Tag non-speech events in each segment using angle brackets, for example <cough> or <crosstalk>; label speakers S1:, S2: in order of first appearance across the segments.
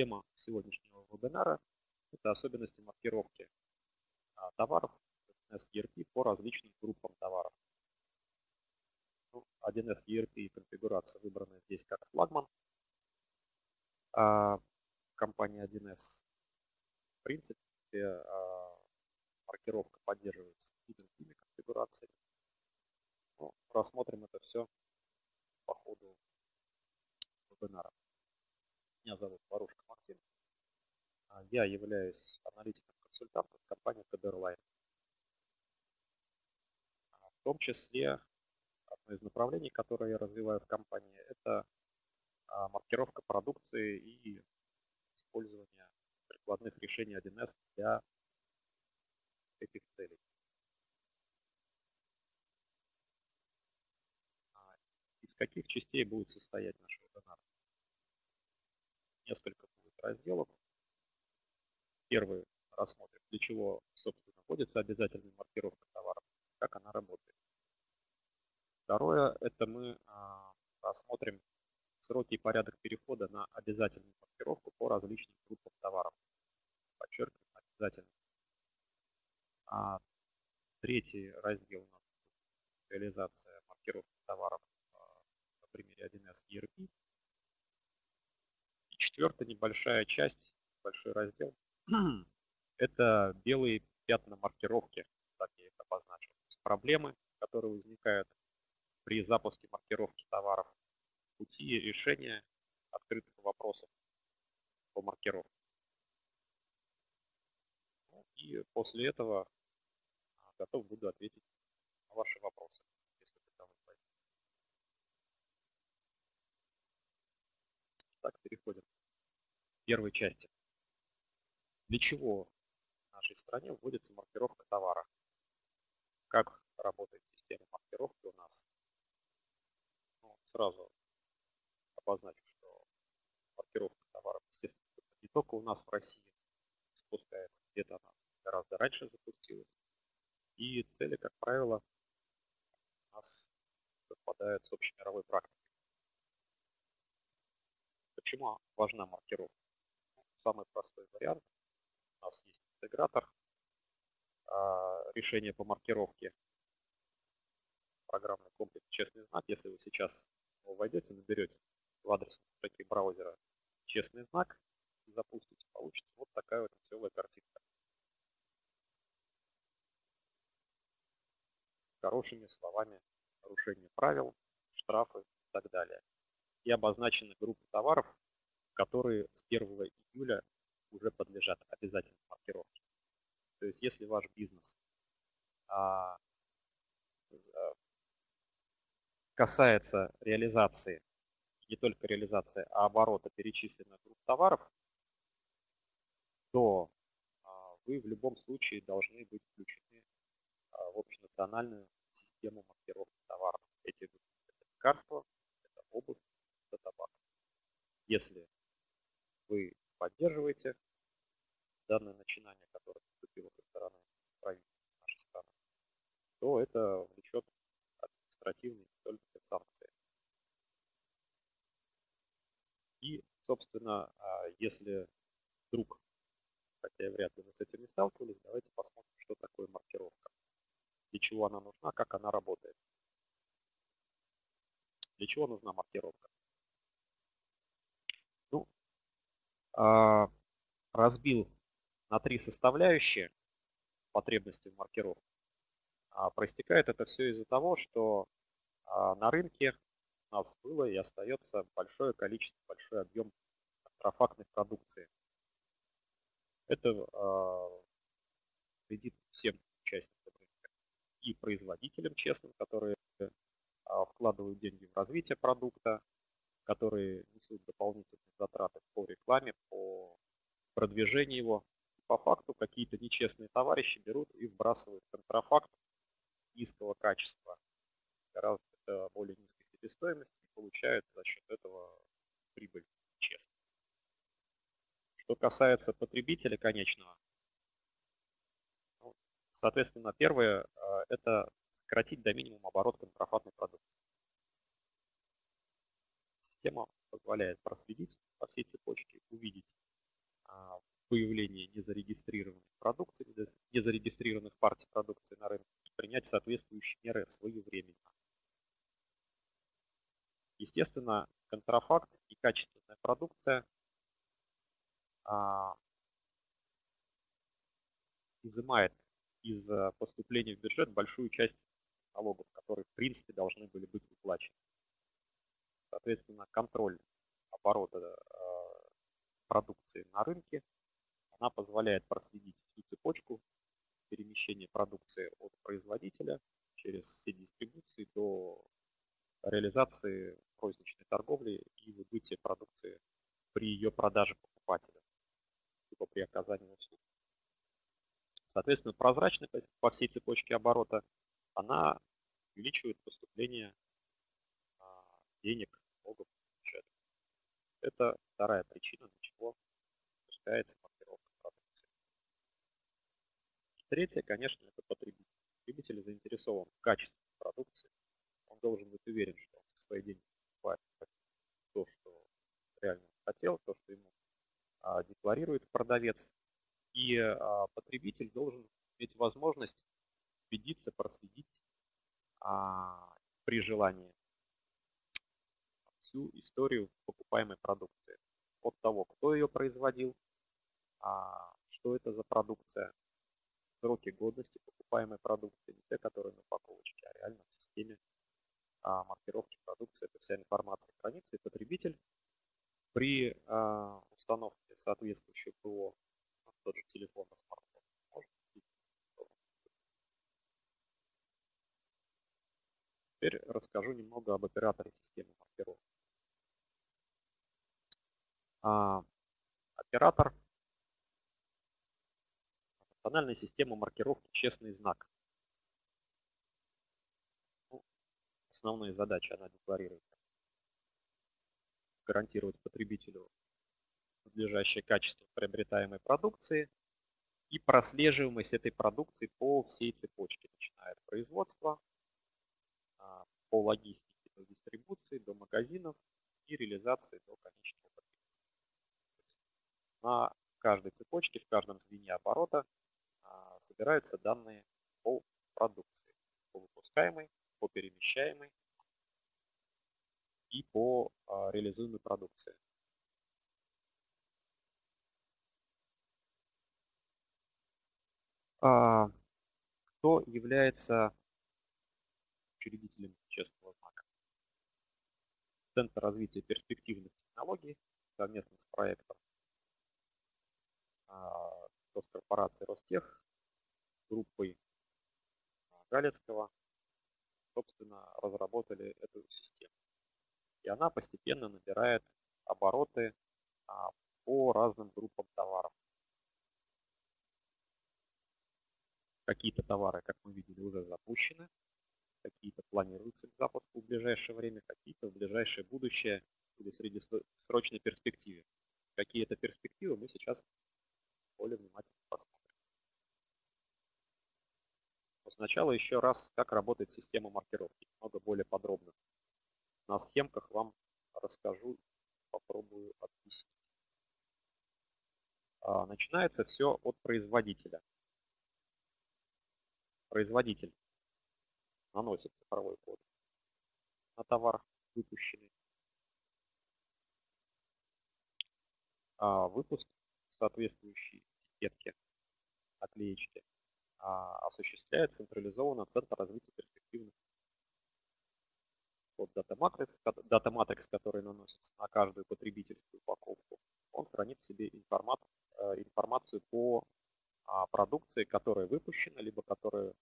S1: Тема сегодняшнего вебинара – это особенности маркировки а, товаров 1С ERP по различным группам товаров. Ну, 1С ERP конфигурация выбрана здесь как флагман. А компания 1С в принципе а, маркировка поддерживается другими конфигурациями. Ну, рассмотрим это все по ходу вебинара. Меня зовут Ворошка Максим. А, я являюсь аналитиком-консультантом компании Каберлайн. В том числе одно из направлений, которое я развиваю в компании, это а, маркировка продукции и использование прикладных решений 1С для этих целей. А, из каких частей будет состоять наш вебинар? Несколько разделов. Первый рассмотрим, для чего, собственно, вводится обязательная маркировка товаров, как она работает. Второе, это мы а, рассмотрим сроки и порядок перехода на обязательную маркировку по различным группам товаров. Подчеркиваю, обязательно. А третий раздел у нас реализация маркировки товаров а, на примере 1С ERP. Четвертая небольшая часть, большой раздел, <clears throat> это белые пятна маркировки, так я их обозначил. Проблемы, которые возникают при запуске маркировки товаров, пути решения открытых вопросов по маркировке. Ну, и после этого а, готов буду ответить на ваши вопросы. Так, переходим первой части. Для чего в нашей стране вводится маркировка товара? Как работает система маркировки у нас? Ну, сразу обозначу, что маркировка товаров, естественно, не только у нас в России спускается, где-то она гораздо раньше запустилась. И цели, как правило, у нас совпадают с общемировой практикой. Почему важна маркировка? Самый простой вариант. У нас есть интегратор, а, решение по маркировке, программный комплекс «Честный знак». Если вы сейчас войдете, наберете в адресной строке браузера честный знак запустите, получится вот такая вот веселая картинка. Хорошими словами нарушение правил, штрафы и так далее. И обозначены группы товаров, которые с 1 июля уже подлежат обязательной маркировке. То есть если ваш бизнес а, а касается реализации не только реализация, а оборота перечисленных групп товаров, то а, вы в любом случае должны быть включены а, в общенациональную систему маркировки товаров. Эти это лекарства, это обувь, это табак. Если вы поддерживаете данное начинание, которое поступило со стороны правительства нашей страны, то это влечет административные только санкции. И, собственно, а, если вдруг, хотя вряд ли вы с этим не сталкивались, давайте посмотрим, что такое маркировка. Для чего она нужна, как она работает. Для чего нужна маркировка? Ну, а, разбил на три составляющие потребности в маркировке. А, проистекает это все из-за того, что на рынке у нас было и остается большое количество, большой объем контрафактной продукции. Это вредит всем участникам рынка. И производителям честным, которые вкладывают деньги в развитие продукта, которые несут дополнительные затраты по рекламе, по продвижению его. По факту какие-то нечестные товарищи берут и вбрасывают контрафакт низкого качества, гораздо более низкого себестоимость и получают за счет этого прибыль честно. Что касается потребителя конечного, ну, соответственно, первое а, – это сократить до минимума оборот контрафактной продукции. Система позволяет проследить по всей цепочке, увидеть, а, появления незарегистрированной продукции, незарегистрированных партий продукции на рынке принять соответствующие меры своевременно. Естественно, контрафакт и качественная продукция а, изымает из поступления в бюджет большую часть налогов, которые в принципе должны были быть уплачены. Соответственно, контроль оборота э, продукции на рынке, она позволяет проследить всю цепочку перемещения продукции от производителя через все дистрибуции до реализации розничной торговли и выбытия продукции при ее продаже покупателю, либо при оказании услуг. Соответственно, прозрачность по всей цепочке оборота, она увеличивает поступление денег, налогов бюджет. Это вторая причина, для чего допускается маркировка продукции. третье, конечно, это потребитель. Потребитель заинтересован в качестве продукции. Он должен быть уверен, что он со свои деньги покупает то, что реально хотел, то, что ему а, декларирует продавец. И а, потребитель должен иметь возможность убедиться, проследить а, при желании всю историю покупаемой продукции. От того, кто ее производил, а, что это за продукция, сроки годности покупаемой продукции, не те, которые на упаковочке, а реально в системе а, маркировки продукции. Эта вся информация хранится, и потребитель при а, установке соответствующего ПО, ну, тот же телефон, смартфон, может Теперь расскажу немного об операторе системы маркировки. А, оператор национальная система маркировки «Честный знак». Ну, основные задачи она декларирует. Гарантировать потребителю надлежащее качество приобретаемой продукции и прослеживаемость этой продукции по всей цепочке, начиная от производства, а, по логистике до дистрибуции, до магазинов и реализации до конечного. На каждой цепочке, в каждом звене оборота а, собираются данные по продукции, по выпускаемой, по перемещаемой и по а, реализуемой продукции. Кто является учредителем честного знака. Центр развития перспективных технологий совместно с проектом госкорпорации Ростех, группой Галецкого, собственно, разработали эту систему. И она постепенно набирает обороты а, по разным группам товаров. Какие-то товары, как мы видели, уже запущены, какие-то планируются к запуску в ближайшее время, какие-то в ближайшее будущее или среднесрочной перспективе. Какие это перспективы, мы сейчас более внимательно посмотрим. Сначала еще раз, как работает система маркировки, много более подробно. На схемках вам расскажу, попробую объяснить. А, начинается все от производителя. Производитель наносит цифровой код на товар выпущенный. А выпуск соответствующей этикетки, наклеечки, а, осуществляет централизованно Центр развития перспективных вот Data Matrix, который наносится на каждую потребительскую упаковку, он хранит в себе информацию, э, информацию по а, продукции, которая выпущена, либо которая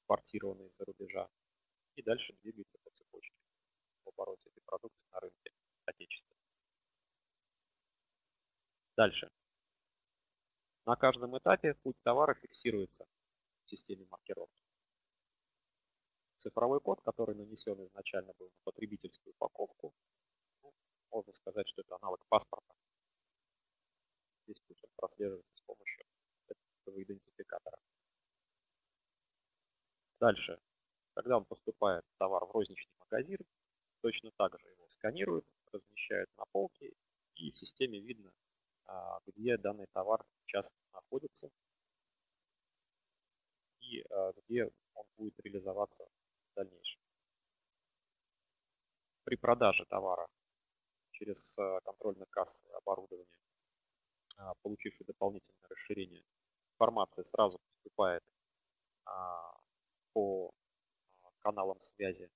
S1: импортированы из-за рубежа, и дальше двигается по цепочке в обороте этой продукции на рынке отечественного. Дальше. На каждом этапе путь товара фиксируется в системе маркировки. Цифровой код, который нанесен изначально был на потребительскую упаковку, ну, можно сказать, что это аналог паспорта. Здесь путь прослеживается с помощью этого идентификатора. Дальше, когда он поступает товар в розничный магазин, точно так же его сканируют, размещают на полке, и в системе видно, где где данный товар сейчас находится и где он будет реализоваться в дальнейшем. При продаже товара через контрольно-кассовое оборудование, получивший дополнительное расширение, информация сразу поступает по каналам связи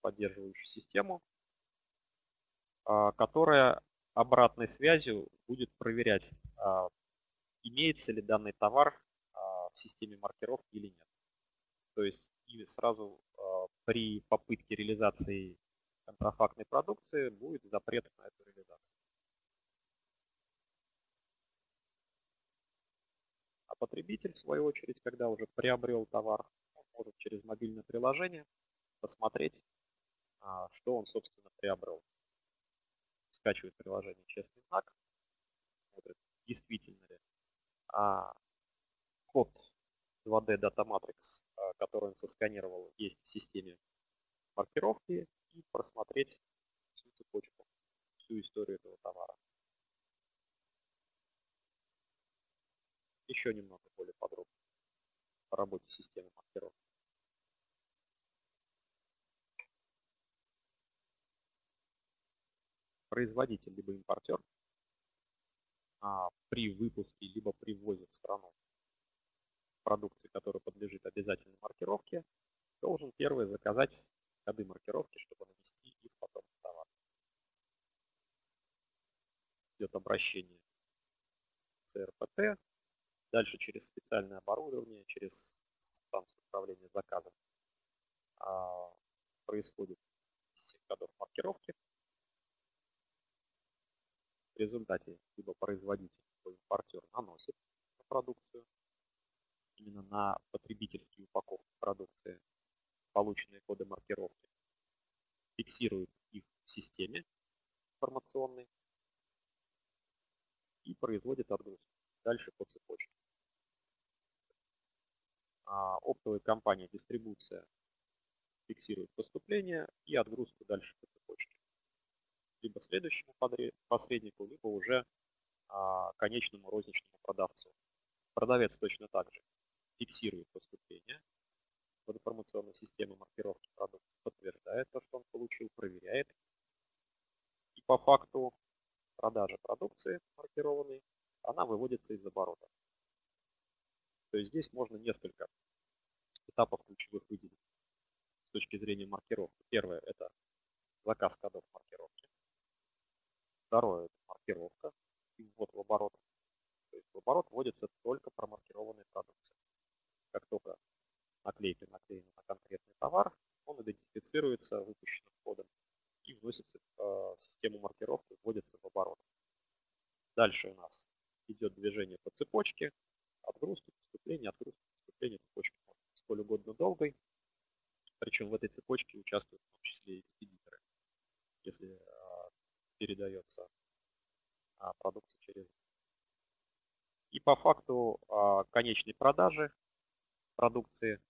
S1: поддерживающую систему, а, которая обратной связью будет проверять, а, имеется ли данный товар а, в системе маркировки или нет. То есть и сразу при попытке реализации контрафактной продукции будет запрет на эту реализацию. А потребитель, в свою очередь, когда уже приобрел товар, может через мобильное приложение посмотреть, а, что он, собственно, приобрел. Скачивает приложение «Честный знак», смотрит, действительно ли а, код 2D Data Matrix, а, который он сосканировал, есть в системе маркировки и просмотреть всю цепочку, всю историю этого товара. Еще немного более подробно по работе системы маркировки. Производитель либо импортер а, при выпуске либо при ввозе в страну продукции, которая подлежит обязательной маркировке, должен первый заказать коды маркировки, чтобы нанести их потом в товар. Идет обращение с РПТ, дальше через специальное оборудование, через станцию управления заказом а, происходит кодов маркировки, в результате либо производитель, либо импортер наносит на продукцию, именно на потребительские упаковки продукции, полученные коды маркировки, фиксирует их в системе информационной и производит отгрузку дальше по цепочке. А оптовая компания дистрибуция фиксирует поступление и отгрузку дальше по цепочке либо следующему посреднику, либо уже а, конечному розничному продавцу. Продавец точно так же фиксирует поступление в информационной системе маркировки продукции, подтверждает то, что он получил, проверяет. И по факту продажи продукции маркированной, она выводится из оборота. То есть здесь можно несколько этапов ключевых выделить с точки зрения маркировки. Первое – это заказ кодов маркировки. Второе – это маркировка и ввод в оборот. То есть в оборот вводится только промаркированная продукция. Как только наклейка наклеена на конкретный товар, он идентифицируется выпущенным кодом и вносится э, в систему маркировки, вводится в оборот. Дальше у нас идет движение по цепочке, отгрузки, поступление, отгрузки, поступление, цепочки сколь угодно долгой. Причем в этой цепочке участвуют в том числе и экспедиторы. Если передается а, продукция через и по факту а, конечной продажи продукции,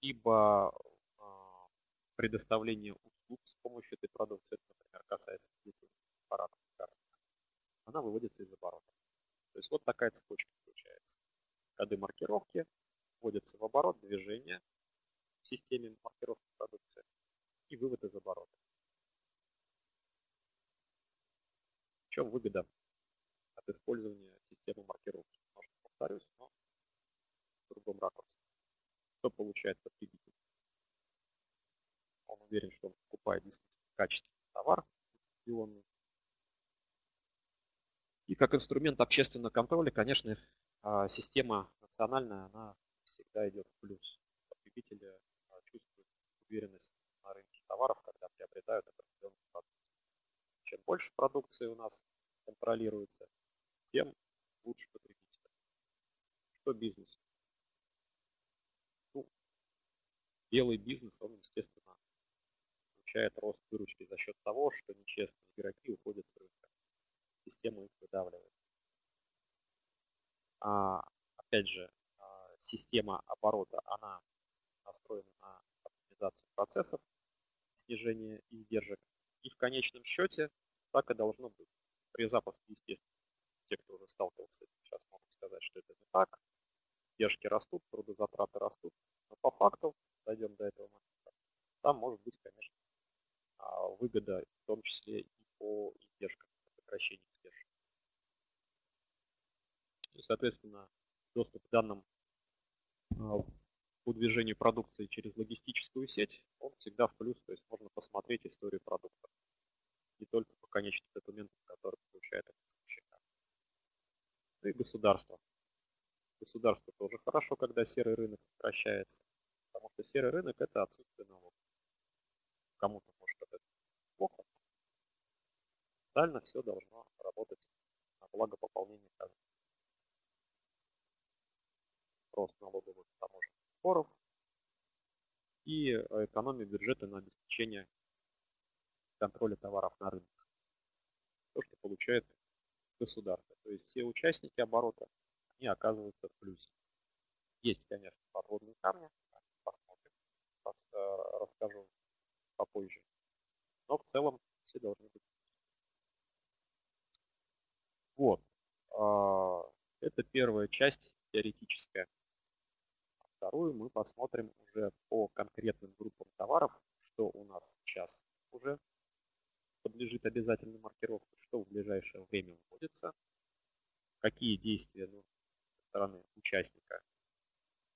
S1: либо а, предоставления услуг с помощью этой продукции, например, касается медицинских аппаратов, она выводится из оборота. То есть вот такая цепочка получается. Коды маркировки вводятся в оборот, движение в системе маркировки продукции и вывод из оборота. Чем выгода от использования системы маркировки? Может, повторюсь, но в другом ракурсе. Что получает потребитель? Он уверен, что он покупает действительно качественный товар, лицензионный. И как инструмент общественного контроля, конечно, а, система национальная, она всегда идет в плюс. Потребители а, чувствуют уверенность на рынке товаров, когда приобретают продукт чем больше продукции у нас контролируется, тем лучше потребителя. Что бизнес? Ну, белый бизнес, он, естественно, получает рост выручки за счет того, что нечестные игроки уходят с рынка. Система их выдавливает. А, опять же, а, система оборота, она настроена на оптимизацию процессов, снижение издержек. И в конечном счете так и должно быть при запуске, естественно, те, кто уже сталкивался сейчас могут сказать, что это не так. Издержки растут, трудозатраты растут. Но по факту, дойдем до этого момента, там может быть, конечно, а, выгода, в том числе и по издержкам, сокращению издержек. И, соответственно, доступ к данным а, по движению продукции через логистическую сеть, он всегда в плюс, то есть можно посмотреть историю продукта. Не только по конечным документам, которые получает поставщик. Ну и государство. Государство тоже хорошо, когда серый рынок сокращается, потому что серый рынок это отсутствие налогов. Кому-то может это плохо. Официально все должно работать на благо пополнения казны. Рост налоговых таможенных споров и э, экономия бюджета на обеспечение контроля товаров на рынке. То, что получает государство. То есть все участники оборота, они оказываются в плюсе. Есть, конечно, подводные камни, посмотрим, э, расскажу попозже. Но в целом все должны быть. Вот. А, это первая часть теоретическая вторую мы посмотрим уже по конкретным группам товаров, что у нас сейчас уже подлежит обязательной маркировке, что в ближайшее время вводится, какие действия ну, со стороны участника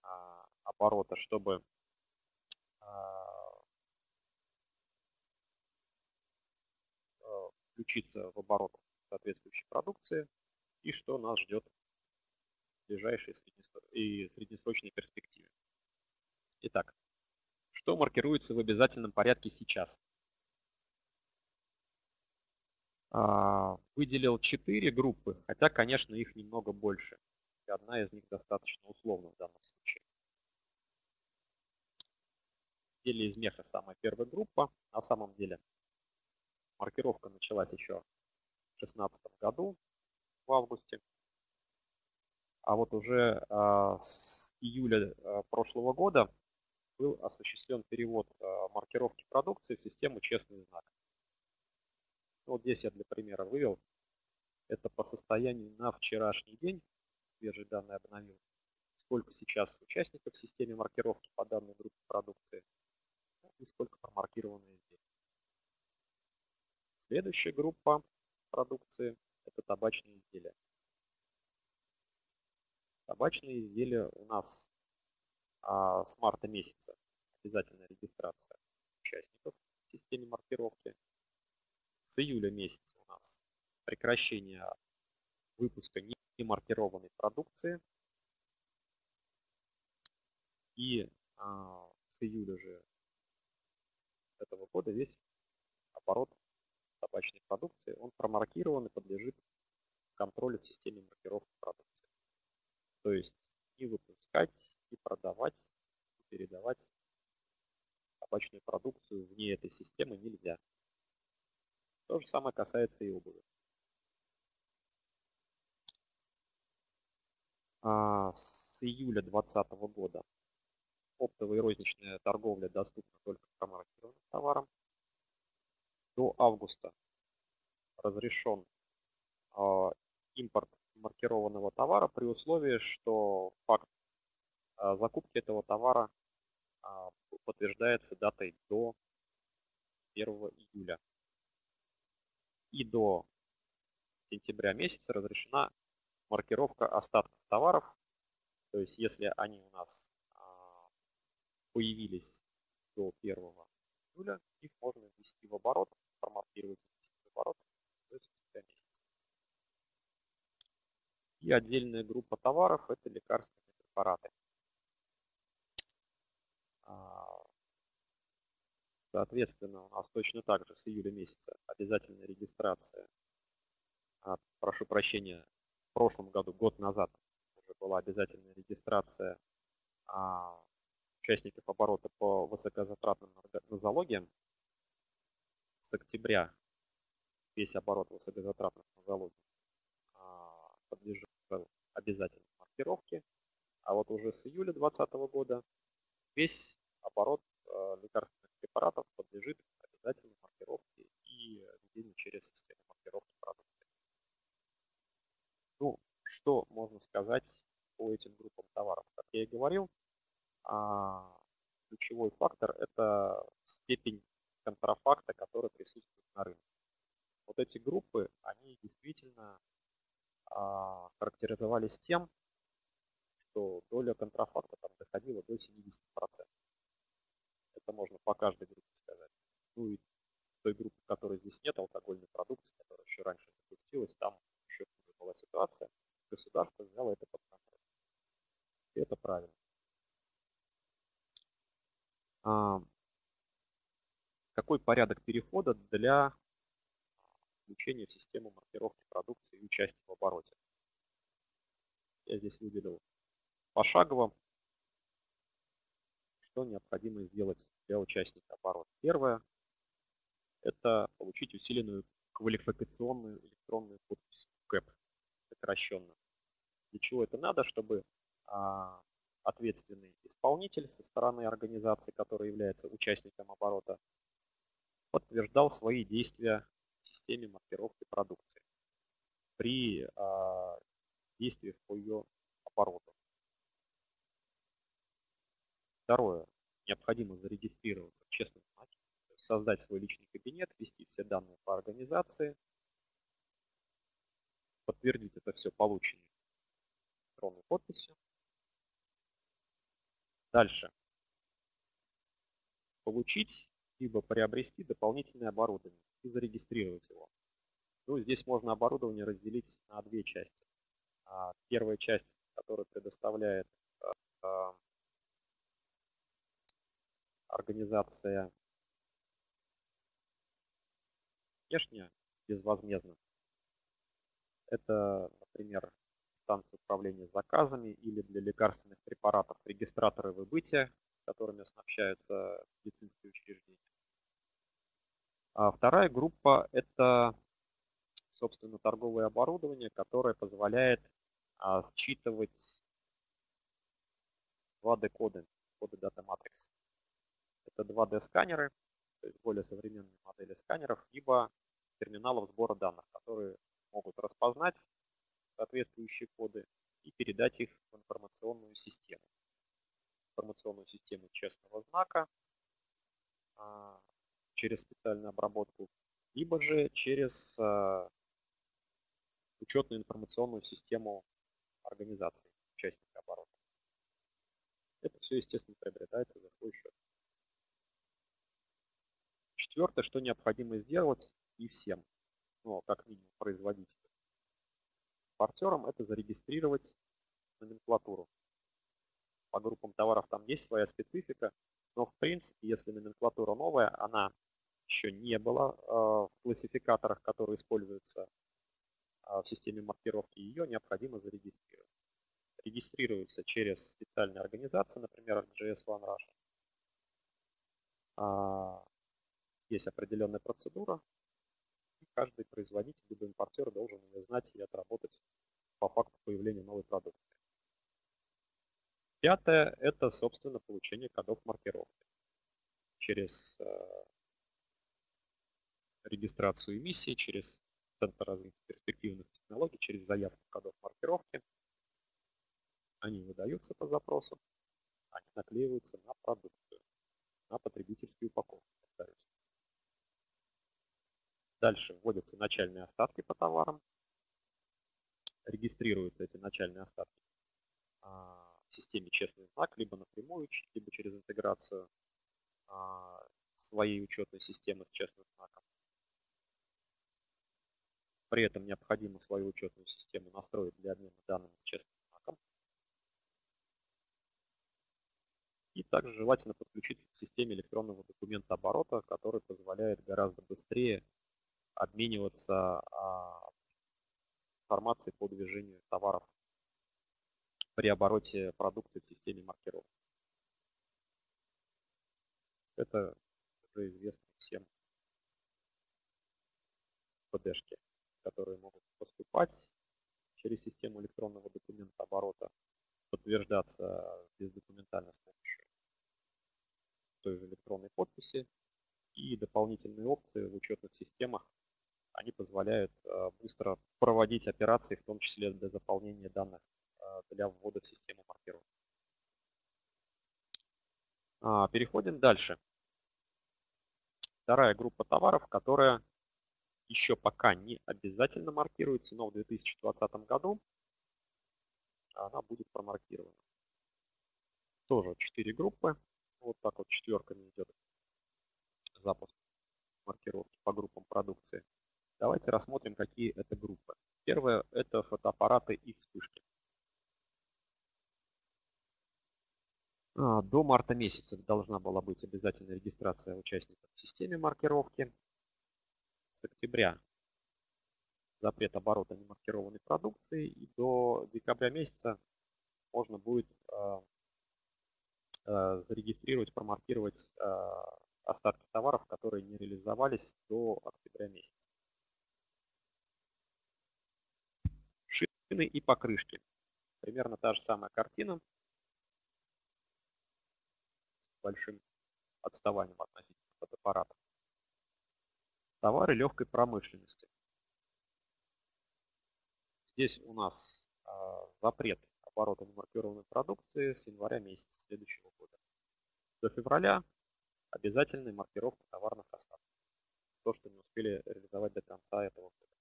S1: а, оборота, чтобы а, а, включиться в оборот соответствующей продукции и что нас ждет ближайшей и среднесрочной перспективе. Итак, что маркируется в обязательном порядке сейчас? А, выделил 4 группы, хотя, конечно, их немного больше. И одна из них достаточно условна в данном случае. Изделие из меха самая первая группа. На самом деле маркировка началась еще в 2016 году, в августе. А вот уже а, с июля а, прошлого года был осуществлен перевод а, маркировки продукции в систему «Честный знак». Вот здесь я для примера вывел. Это по состоянию на вчерашний день, свежие данные обновил, сколько сейчас участников в системе маркировки по данной группе продукции и сколько промаркировано изделий. Следующая группа продукции – это табачные изделия. Табачные изделия у нас а, с марта месяца обязательная регистрация участников в системе маркировки. С июля месяца у нас прекращение выпуска немаркированной продукции. И а, с июля же этого года весь оборот табачной продукции, он промаркирован и подлежит контролю в системе маркировки продукции. То есть и выпускать, и продавать, и передавать табачную продукцию вне этой системы нельзя. То же самое касается и обуви. А с июля 2020 года оптовая и розничная торговля доступна только промаркированным товарам. До августа разрешен а, импорт маркированного товара при условии, что факт а, закупки этого товара а, подтверждается датой до 1 июля. И до сентября месяца разрешена маркировка остатков товаров. То есть если они у нас а, появились до 1 июля, их можно ввести в оборот, промаркировать в оборот до сентября месяца. И отдельная группа товаров – это лекарственные препараты. А, соответственно, у нас точно так же с июля месяца обязательная регистрация. А, прошу прощения, в прошлом году, год назад, уже была обязательная регистрация а, участников оборота по высокозатратным нозологиям. С октября весь оборот высокозатратных нозологий подлежит обязательной маркировке. А вот уже с июля 2020 года весь оборот э, лекарственных препаратов подлежит обязательной маркировке и введению через систему маркировки продукта. Ну, что можно сказать по этим группам товаров? Как я и говорил, а, ключевой фактор – это степень контрафакта, который присутствует на рынке. Вот эти группы, они действительно а, характеризовались тем, что доля контрафакта там доходила до 70%. Это можно по каждой группе сказать. Ну и той группы, которой здесь нет алкогольной продукции, которая еще раньше запустилась, там еще хуже была ситуация. Государство взяло это под контроль. И это правильно. А, какой порядок перехода для включения в систему маркировки продукции и участия в обороте? Я здесь выделил пошагово, что необходимо сделать для участника оборота. Первое – это получить усиленную квалификационную электронную подпись КЭП, сокращенно. Для чего это надо? Чтобы а, ответственный исполнитель со стороны организации, которая является участником оборота, подтверждал свои действия в системе маркировки продукции при а, действиях по ее обороту. Второе. Необходимо зарегистрироваться в честном знаке, создать свой личный кабинет, ввести все данные по организации, подтвердить это все полученной электронной подписью. Дальше. Получить либо приобрести дополнительное оборудование и зарегистрировать его. Ну, здесь можно оборудование разделить на две части. А, первая часть, которая предоставляет а, организация внешне безвозмездно. Это, например, станция управления заказами или для лекарственных препаратов регистраторы выбытия, которыми снабжаются медицинские учреждения. А вторая группа – это, собственно, торговое оборудование, которое позволяет а, считывать 2D-коды, коды Data Matrix. Это 2D-сканеры, то есть более современные модели сканеров, либо терминалов сбора данных, которые могут распознать соответствующие коды и передать их в информационную систему. Информационную систему честного знака а, через специальную обработку, либо же через а, учетную информационную систему организации, участника оборота. Это все, естественно, приобретается за свой счет. Четвертое, что необходимо сделать и всем, ну, как минимум производителю. Партнерам это зарегистрировать номенклатуру. По группам товаров там есть своя специфика, но в принципе, если номенклатура новая, она еще не была э, в классификаторах, которые используются э, в системе маркировки, ее необходимо зарегистрировать. Регистрируется через специальные организации, например, JS One Russia. Есть определенная процедура, и каждый производитель либо импортер должен ее знать и отработать по факту появления новой продукции. Пятое – это, собственно, получение кодов маркировки через э, регистрацию эмиссии, через Центр развития перспективных технологий, через заявку кодов маркировки. Они выдаются по запросу, они наклеиваются на продукцию, на потребительские упаковки, повторюсь. Дальше вводятся начальные остатки по товарам. Регистрируются эти начальные остатки а, в системе честный знак, либо напрямую, либо через интеграцию а, своей учетной системы с честным знаком. При этом необходимо свою учетную систему настроить для обмена данными с честным знаком. И также желательно подключиться к системе электронного документа оборота, который позволяет гораздо быстрее обмениваться а, информацией по движению товаров при обороте продукции в системе маркировки. Это уже известно всем ПДшки, которые могут поступать через систему электронного документа оборота, подтверждаться бездокументально с помощью той же электронной подписи и дополнительные опции в учетных системах они позволяют э, быстро проводить операции, в том числе для заполнения данных э, для ввода в систему маркировки. А, переходим дальше. Вторая группа товаров, которая еще пока не обязательно маркируется, но в 2020 году она будет промаркирована. Тоже 4 группы. Вот так вот четверками идет запуск маркировки по группам продукции. Давайте рассмотрим, какие это группы. Первое – это фотоаппараты и вспышки. А, до марта месяца должна была быть обязательная регистрация участников в системе маркировки. С октября запрет оборота немаркированной продукции. И до декабря месяца можно будет э, э, зарегистрировать, промаркировать остатки товаров, которые не реализовались до октября месяца. Шины и покрышки. Примерно та же самая картина большим отставанием относительно фотоаппаратов. Товары легкой промышленности. Здесь у нас э, запрет оборота немаркированной продукции с января месяца следующего года. До февраля обязательная маркировка товарных остатков. То, что не успели реализовать до конца этого года.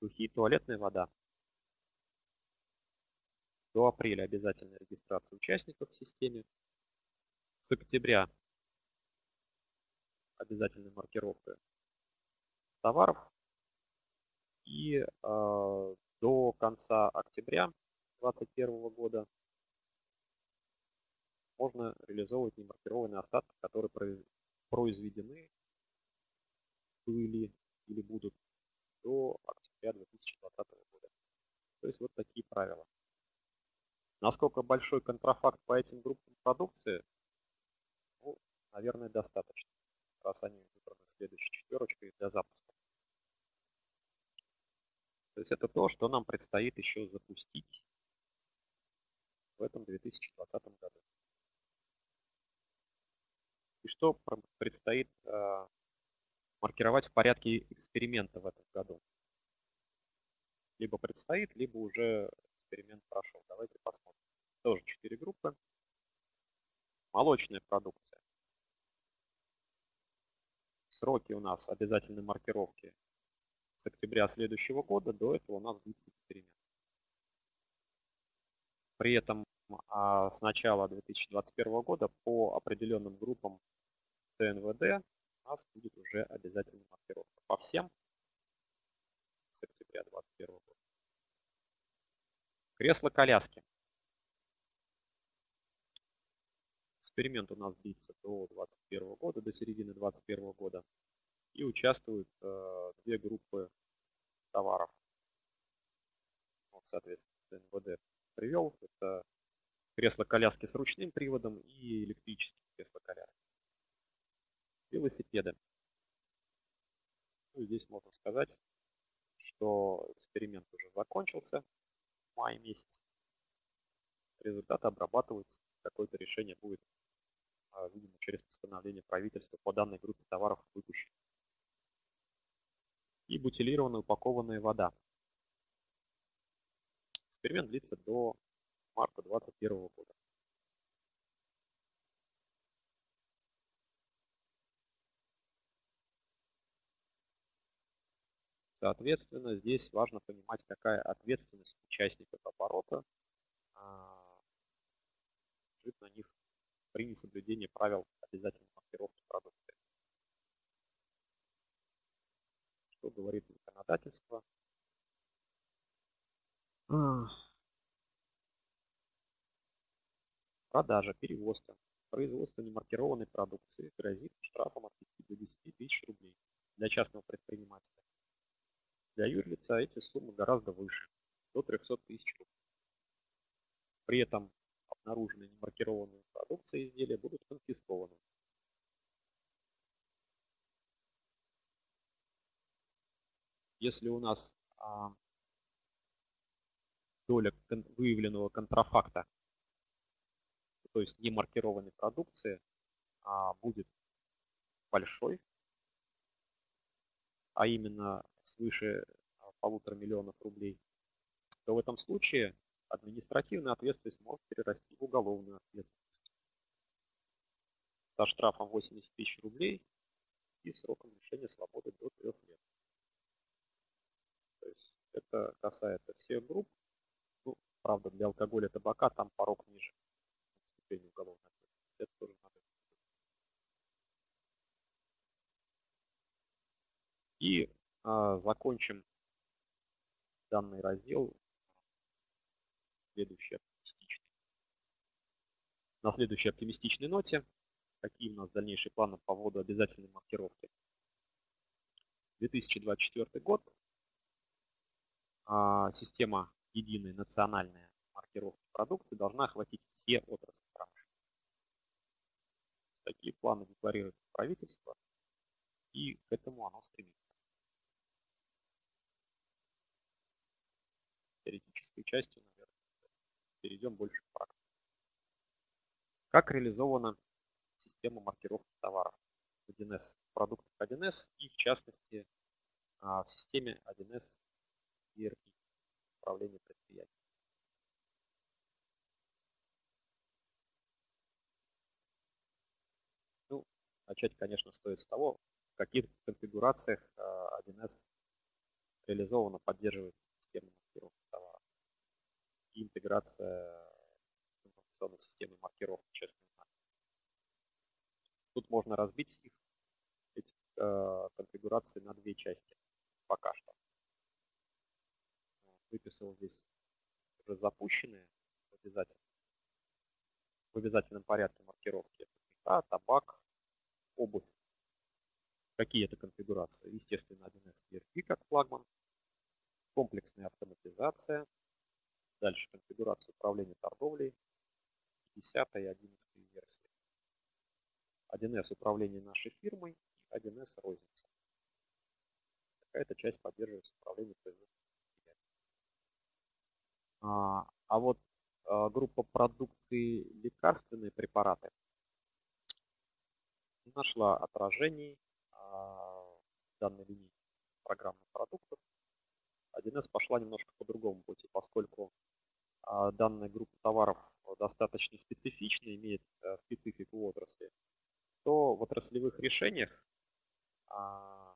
S1: Сухие туалетная вода до апреля обязательная регистрация участников в системе. С октября обязательная маркировка товаров. И э, до конца октября 2021 года можно реализовывать немаркированные остатки, которые произведены были или будут до октября 2020 года. То есть вот такие правила. Насколько большой контрафакт по этим группам продукции, ну, наверное, достаточно, раз они выбраны следующей четверочкой для запуска. То есть это то, что нам предстоит еще запустить в этом 2020 году. И что предстоит э, маркировать в порядке эксперимента в этом году. Либо предстоит, либо уже эксперимент прошел. Давайте посмотрим. Тоже 4 группы. Молочная продукция. Сроки у нас обязательной маркировки с октября следующего года. До этого у нас длится эксперимент. При этом а с начала 2021 года по определенным группам ТНВД нас будет уже обязательная маркировка по всем с октября 2021 года. Кресло-коляски. Эксперимент у нас длится до 2021 года, до середины 2021 года. И участвуют э, две группы товаров. Вот, соответственно, НВД привел. Это кресло-коляски с ручным приводом и электрические кресло-коляски. Велосипеды. Ну, здесь можно сказать, что эксперимент уже закончился мае месяце. Результаты обрабатываются. Какое-то решение будет, а, видимо, через постановление правительства по данной группе товаров выпущено. И бутилированная упакованная вода. Эксперимент длится до марта 2021 года. Соответственно, здесь важно понимать, какая ответственность участников оборота а, лежит на них при несоблюдении правил обязательной маркировки продукции. Что говорит законодательство? А. Продажа, перевозка, производство немаркированной продукции грозит штрафом от 5 до 10 тысяч рублей для частного предпринимателя. Для юрлица эти суммы гораздо выше, до 300 тысяч рублей. При этом обнаруженные немаркированные продукции изделия будут конфискованы. Если у нас а, доля кон выявленного контрафакта, то есть немаркированной продукции, а, будет большой, а именно свыше а, полутора миллионов рублей, то в этом случае административная ответственность может перерасти в уголовную ответственность. со штрафом 80 тысяч рублей и сроком лишения свободы до 3 лет. То есть это касается всех групп. Ну, правда, для алкоголя и табака там порог ниже ступени уголовной Это тоже надо. И закончим данный раздел. На следующей оптимистичной ноте, какие у нас дальнейшие планы по вводу обязательной маркировки. 2024 год. А, система единой национальная маркировки продукции должна охватить все отрасли промышленности. Такие планы декларирует правительство, и к этому оно стремится. Теоретической частью, наверное, перейдем больше к практике. Как реализована система маркировки товаров 1С, продуктов 1С и в частности а, в системе 1С ERP управления предприятием. Ну, начать, конечно, стоит с того, в каких конфигурациях 1С а, реализована, поддерживается интеграция информационной системы маркировки честных знаков. Тут можно разбить их, эти э, конфигурации на две части пока что. Выписал здесь уже запущенные в обязательном, в обязательном порядке маркировки. Это табак, обувь. Какие это конфигурации? Естественно, 1С ERP как флагман, комплексная автоматизация, дальше конфигурация управления торговлей, 10 и 11 версии. 1С управление нашей фирмой и 1С розница. Какая-то часть поддерживается управлением производством. А, а вот а, группа продукции лекарственные препараты нашла отражений а, данной линии программных продуктов 1С пошла немножко по другому пути, поскольку данная группа товаров достаточно специфична, имеет э, специфику отрасли, то в отраслевых решениях а,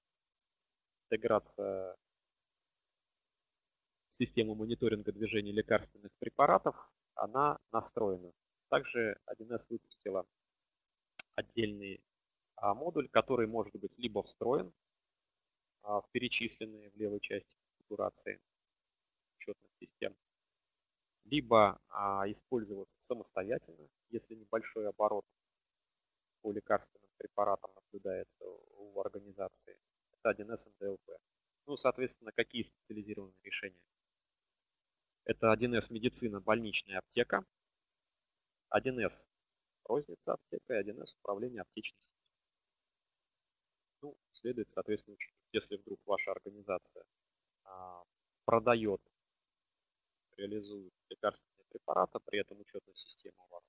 S1: интеграция системы мониторинга движения лекарственных препаратов, она настроена. Также 1С выпустила отдельный а, модуль, который может быть либо встроен в перечисленные в левой части конфигурации учетных систем, либо а, использоваться самостоятельно, если небольшой оборот по лекарственным препаратам наблюдается у организации. Это 1С НДЛП. Ну, соответственно, какие специализированные решения? Это 1С медицина, больничная аптека, 1С розница аптека и 1С управление аптечной. Ну, следует, соответственно, если вдруг ваша организация а, продает, реализует лекарственные препараты, при этом учетная система у вас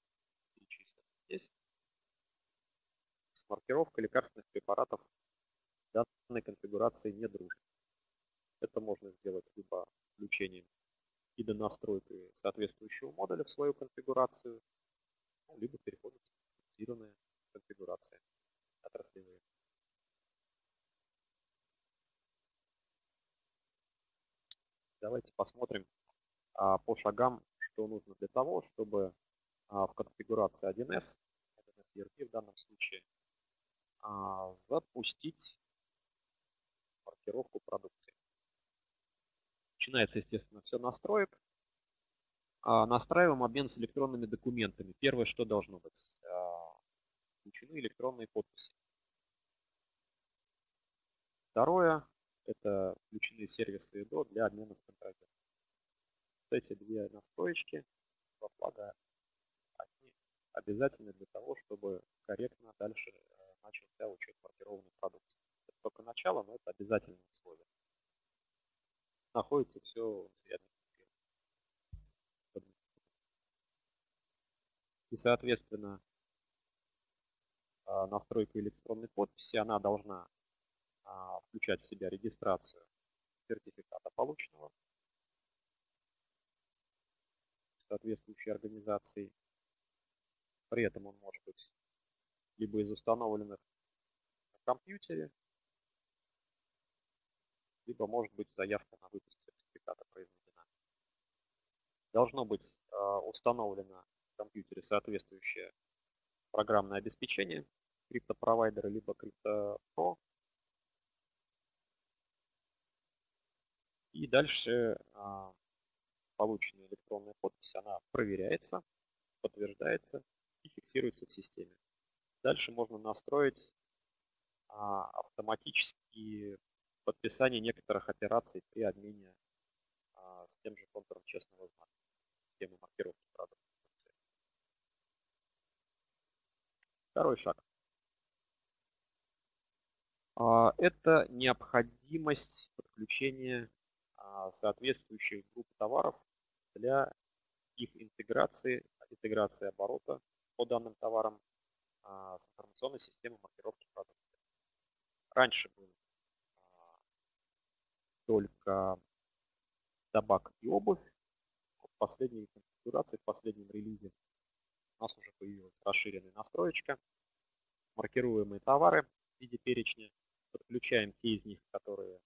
S1: перечислена здесь. С маркировкой лекарственных препаратов данной конфигурации не дружит. Это можно сделать либо включением и до настройкой соответствующего модуля в свою конфигурацию, ну, либо переходом в специализированные конфигурации отраслевые. Давайте посмотрим по шагам, что нужно для того, чтобы а, в конфигурации 1С, 1С ERP в данном случае, а, запустить маркировку продукции. Начинается, естественно, все настроек. Настраиваем обмен с электронными документами. Первое, что должно быть, включены электронные подписи. Второе, это включены сервисы EDO для обмена с контрагентом. Вот эти две настроечки, два флага, они обязательны для того, чтобы корректно дальше э, начался учет маркированной продукции. Это только начало, но это обязательное условие. Находится все в И, соответственно, э, настройка электронной подписи, она должна а, включать в себя регистрацию сертификата полученного соответствующей организации. При этом он может быть либо из установленных на компьютере, либо может быть заявка на выпуск сертификата произведена. Должно быть э, установлено в компьютере соответствующее программное обеспечение криптопровайдера либо CryptoPro. И дальше э, полученная электронная подпись, она проверяется, подтверждается и фиксируется в системе. Дальше можно настроить а, автоматически подписание некоторых операций при обмене а, с тем же контуром честного знака, системы маркировки продукта. Второй шаг. А, это необходимость подключения соответствующих групп товаров для их интеграции, интеграции оборота по данным товарам а, с информационной системой маркировки продукции. Раньше был только табак и обувь. В последней конфигурации, в последнем релизе у нас уже появилась расширенная настроечка. Маркируемые товары в виде перечня. Подключаем те из них, которые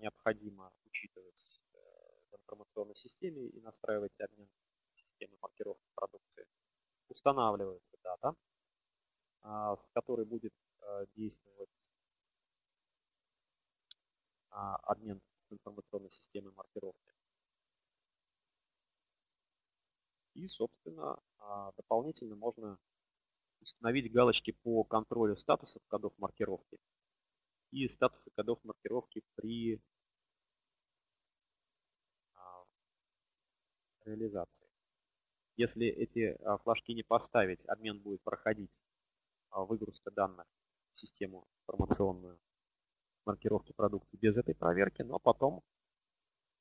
S1: необходимо учитывать э, в информационной системе и настраивать обмен системы маркировки продукции. Устанавливается дата, э, с которой будет э, действовать а, обмен с информационной системой маркировки. И, собственно, а, дополнительно можно установить галочки по контролю статусов кодов маркировки и статусы кодов маркировки при а, реализации. Если эти флажки не поставить, обмен будет проходить выгрузка данных в систему информационную маркировки продукции без этой проверки, но потом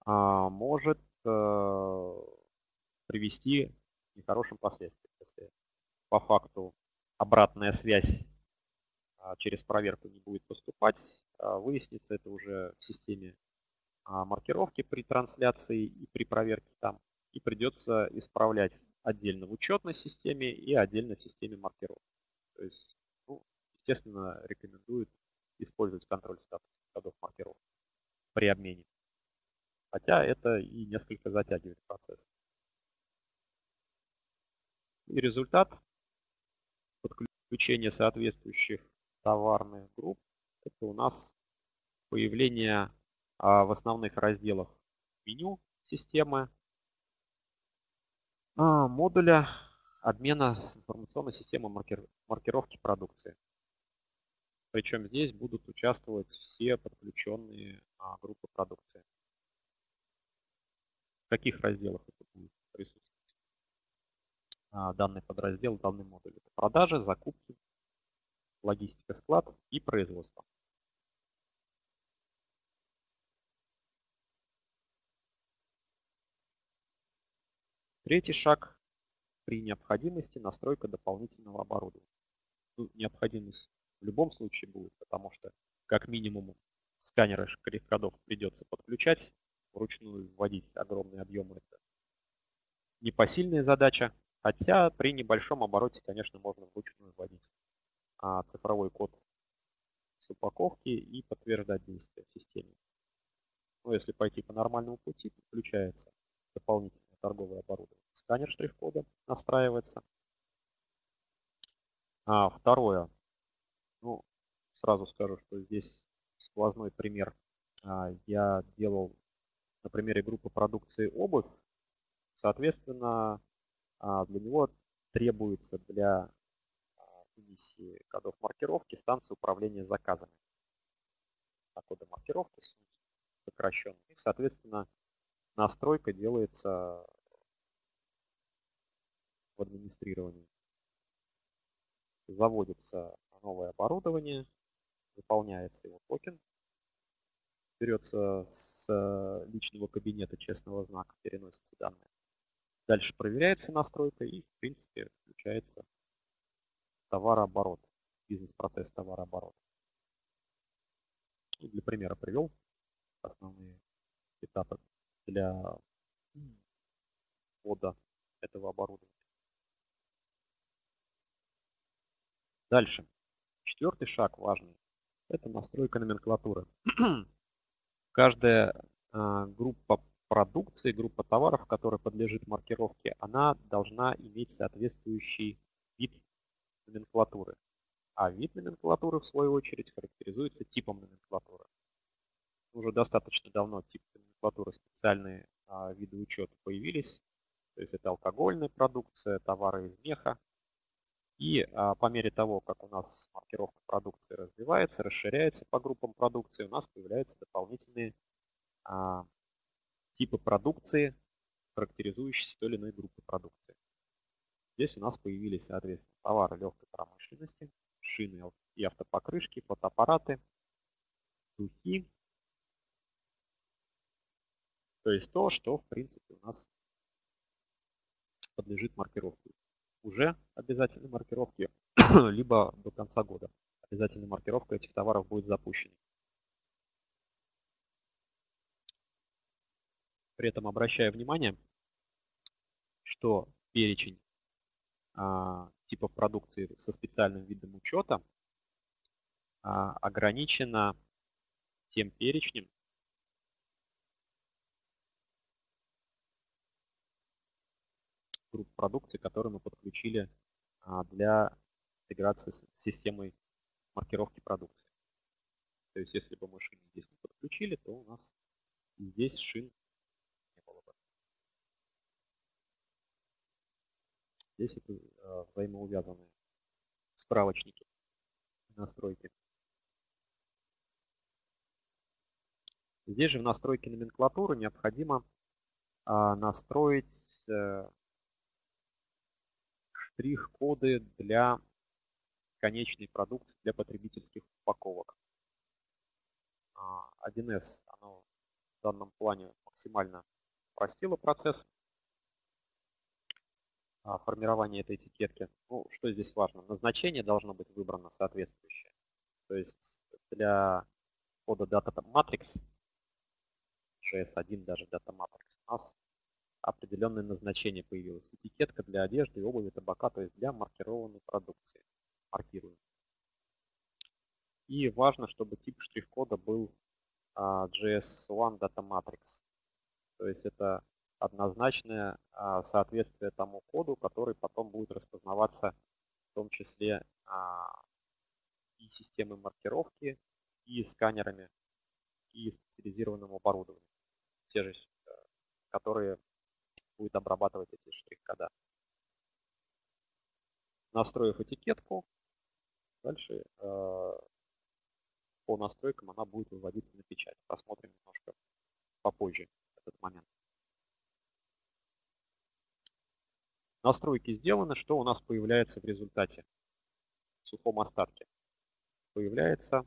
S1: а, может а, привести к нехорошим последствиям. Если по факту обратная связь а, через проверку не будет поступать, а, выяснится это уже в системе а, маркировки при трансляции и при проверке там. И придется исправлять отдельно в учетной системе и отдельно в системе маркировки. То есть, ну, естественно, рекомендуют использовать контроль статуса кодов маркировки при обмене. Хотя это и несколько затягивает процесс. И результат подключения соответствующих товарных групп это у нас появление а, в основных разделах меню системы а, модуля обмена с информационной системой маркировки продукции. Причем здесь будут участвовать все подключенные а, группы продукции. В каких разделах это будет присутствовать? А, данный подраздел, данный модуль. Это продажи, закупки, логистика, склад и производство. Третий шаг при необходимости настройка дополнительного оборудования. Ну, необходимость в любом случае будет, потому что как минимум сканеры штрих-кодов придется подключать, вручную вводить огромные объемы. Это непосильная задача, хотя при небольшом обороте, конечно, можно вручную вводить а, цифровой код с упаковки и подтверждать действия в системе. Но если пойти по нормальному пути, подключается дополнительное торговое оборудование. Сканер штрих-кода настраивается. А, второе. Ну, сразу скажу, что здесь сквозной пример. А, я делал на примере группы продукции обувь. Соответственно, а, для него требуется для эмиссии кодов маркировки станция управления заказами. На коды маркировки сокращенные. И, соответственно, настройка делается в администрировании. Заводится новое оборудование, выполняется его токен, берется с э, личного кабинета честного знака, переносятся данные. Дальше проверяется настройка и, в принципе, включается товарооборот, бизнес-процесс товарооборота. Ну, для примера привел основные этапы для ввода этого оборудования. Дальше. Четвертый шаг важный. Это настройка номенклатуры. <clears throat> Каждая а, группа продукции, группа товаров, которая подлежит маркировке, она должна иметь соответствующий номенклатуры. А вид номенклатуры, в свою очередь, характеризуется типом номенклатуры. Уже достаточно давно тип номенклатуры специальные а, виды учета появились. То есть это алкогольная продукция, товары из меха. И а, по мере того, как у нас маркировка продукции развивается, расширяется по группам продукции, у нас появляются дополнительные а, типы продукции, характеризующиеся той или иной группой продукции. Здесь у нас появились, соответственно, товары легкой промышленности, шины и автопокрышки, фотоаппараты, духи. То есть то, что, в принципе, у нас подлежит маркировке. Уже обязательной маркировке, <clears throat> либо до конца года обязательная маркировка этих товаров будет запущена. При этом обращаю внимание, что перечень типов продукции со специальным видом учета а, ограничена тем перечнем, групп продукции, которые мы подключили а, для интеграции с системой маркировки продукции. То есть если бы мы шины здесь не подключили, то у нас здесь шин Здесь это а, взаимоувязанные справочники настройки. Здесь же в настройке номенклатуры необходимо а, настроить э, штрих-коды для конечной продукции, для потребительских упаковок. 1С а, оно в данном плане максимально упростило процесс формирования этой этикетки. Ну, что здесь важно? Назначение должно быть выбрано соответствующее. То есть для кода Data Matrix, JS1 даже Data Matrix, у нас определенное назначение появилось. Этикетка для одежды, обуви, табака, то есть для маркированной продукции. Маркируем. И важно, чтобы тип штрих-кода был uh, JS1 Data Matrix. То есть это однозначное а, соответствие тому коду, который потом будет распознаваться в том числе а, и системой маркировки, и сканерами, и специализированным оборудованием. Те же, э, которые будет обрабатывать эти штрих-кода. Настроив этикетку, дальше э, по настройкам она будет выводиться на печать. Посмотрим немножко попозже этот момент. Настройки сделаны. Что у нас появляется в результате? В сухом остатке. Появляется